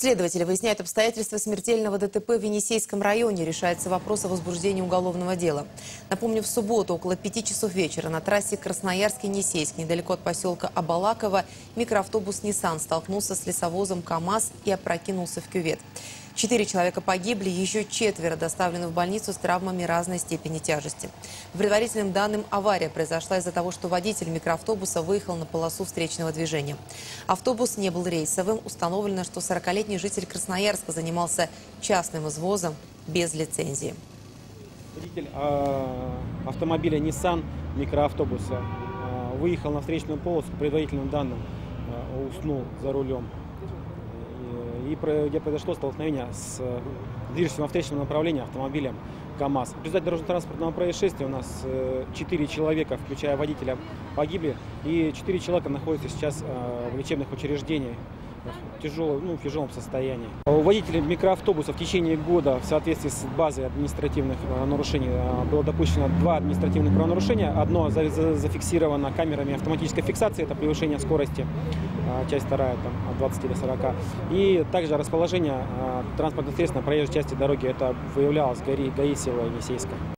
Следователи выясняют обстоятельства смертельного ДТП в Енисейском районе. Решается вопрос о возбуждении уголовного дела. Напомню, в субботу около пяти часов вечера на трассе Красноярск-Енисейск, недалеко от поселка Абалаково, микроавтобус «Ниссан» столкнулся с лесовозом КАМАЗ и опрокинулся в кювет. Четыре человека погибли, еще четверо доставлены в больницу с травмами разной степени тяжести. По предварительным данным, авария произошла из-за того, что водитель микроавтобуса выехал на полосу встречного движения. Автобус не был рейсовым. Установлено, что 40-летний житель Красноярска занимался частным извозом без лицензии. Водитель а, автомобиля Nissan микроавтобуса а, выехал на встречную полосу, по предварительным данным а, уснул за рулем. И, где произошло столкновение с движущимся во встречном направлении автомобилем КАМАЗ. В результате дорожно-транспортного происшествия у нас 4 человека, включая водителя, погибли. И 4 человека находятся сейчас э, в лечебных учреждениях тяжелом, ну, в тяжелом состоянии. У водителя микроавтобуса в течение года в соответствии с базой административных э, нарушений э, было допущено два административных правонарушения. Одно за- за- зафиксировано камерами автоматической фиксации, это превышение скорости, э, часть вторая там, от 20 до 40. И также расположение э, транспортных средств на проезжей части дороги, это выявлялось ГАИ, ГАИ Енисейска.